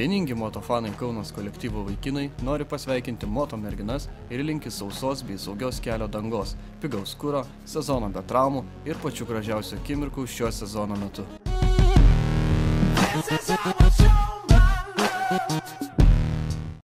Vieningi motofanai Kaunas kolektyvo vaikinai nori pasveikinti moto merginas ir linki sausos bei saugios kelio dangos, pigaus kūro, sezono be traumų ir pačių gražiausių akimirkų šio sezono metu. This is how